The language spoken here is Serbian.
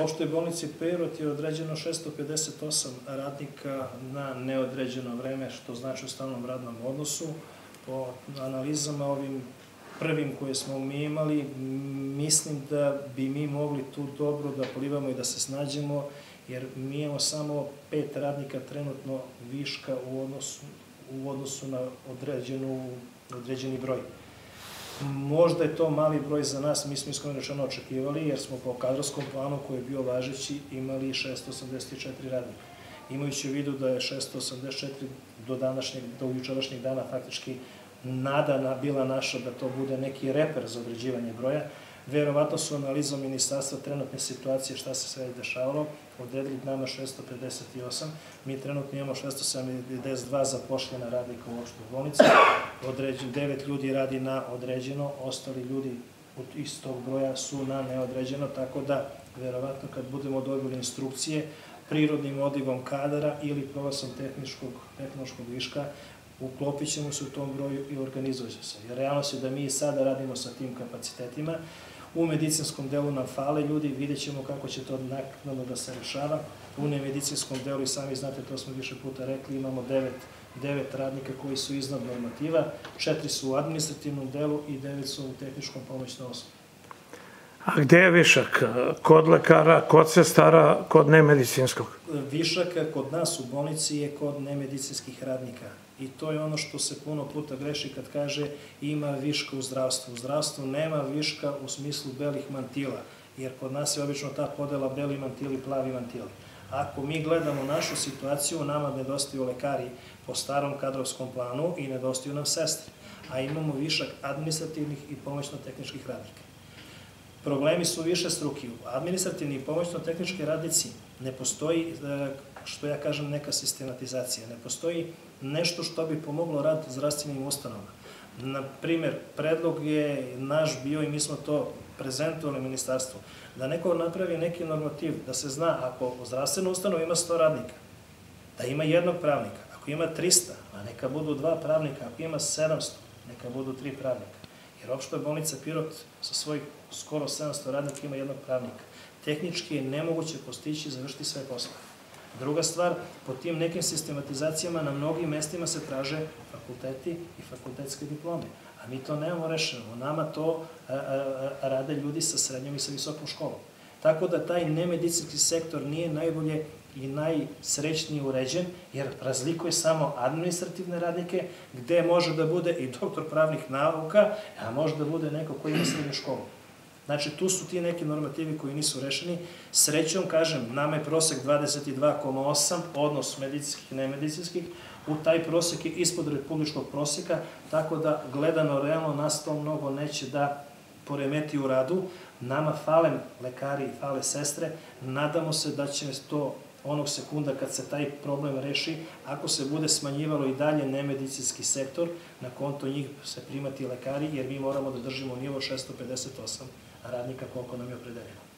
Opštoj bolnici Pirot je određeno 658 radnika na neodređeno vreme, što znači u stalnom radnom odnosu. Po analizama ovim prvim koje smo mi imali, mislim da bi mi mogli tu dobro da polivamo i da se snađemo, jer mi imamo samo pet radnika trenutno viška u odnosu, u odnosu na određenu, određeni broj. Možda je to mali broj za nas, mi smo iskreno rečeno očekivali, jer smo po kadrovskom planu koji je bio važeći imali 684 radnika. Imajući u vidu da je 684 do današnjeg, do jučerašnjeg dana faktički nada na, bila naša da to bude neki reper za određivanje broja, verovatno su analizom ministarstva trenutne situacije šta se sve dešavalo, odredili nama 658, mi trenutno imamo 672 zapošljena radnika u opštoj bolnici, 9 ljudi radi na određeno, ostali ljudi iz tog broja su na neodređeno, tako da verovatno kad budemo dobili instrukcije prirodnim odivom kadara ili provasom tehničkog, tehnološkog viška, uklopit ćemo se u tom broju i organizovat se. Jer realnost je da mi sada radimo sa tim kapacitetima, U medicinskom delu nam fale ljudi, vidjet ćemo kako će to naknadno da se rešava. U nemedicinskom delu, i sami znate, to smo više puta rekli, imamo devet, devet radnika koji su iznad normativa, četiri su u administrativnom delu i devet su u tehničkom pomoćnom osobu. A gde je višak? Kod lekara, kod sestara, kod nemedicinskog? Višak kod nas u bolnici je kod nemedicinskih radnika. I to je ono što se puno puta greši kad kaže ima viška u zdravstvu. U zdravstvu nema viška u smislu belih mantila, jer kod nas je obično ta podela beli mantili, plavi mantili. Ako mi gledamo našu situaciju, nama nedostaju lekari po starom kadrovskom planu i nedostaju nam sestre, a imamo višak administrativnih i pomoćno-tehničkih radnika. Problemi su više struki. Administrativni i pomoćno-tehnički radnici ne postoji, e, što ja kažem, neka sistematizacija. Ne postoji nešto što bi pomoglo rad zdravstvenim ustanovama. Na primer, predlog je naš bio i mi smo to prezentovali ministarstvu, da neko napravi neki normativ, da se zna ako u zdravstvenu ustanovu ima 100 radnika, da ima jednog pravnika, ako ima 300, a neka budu dva pravnika, ako ima 700, neka budu tri pravnika. Jer opšto je bolnica Pirot sa svojih skoro 700 radnika ima jednog pravnika. Tehnički je nemoguće postići i završiti sve poslove. Druga stvar, po tim nekim sistematizacijama na mnogim mestima se traže fakulteti i fakultetske diplome. A mi to nemamo rešeno. Nama to a, a, a, rade ljudi sa srednjom i sa visokom školom. Tako da taj nemedicinski sektor nije najbolje i najsrećniji uređen, jer razlikuje samo administrativne radnike, gde može da bude i doktor pravnih nauka, a može da bude neko koji ima srednju školu. Znači, tu su ti neki normativi koji nisu rešeni. Srećom, kažem, nama je prosek 22,8, odnos medicinskih i nemedicinskih, u taj prosek je ispod republičkog proseka, tako da gledano realno nas to mnogo neće da poremeti u radu. Nama fale lekari fale sestre, nadamo se da će to onog sekunda kad se taj problem reši, ako se bude smanjivalo i dalje nemedicinski sektor, na konto njih se primati lekari, jer mi moramo da držimo nivo 658 radnika koliko nam je opredeljeno.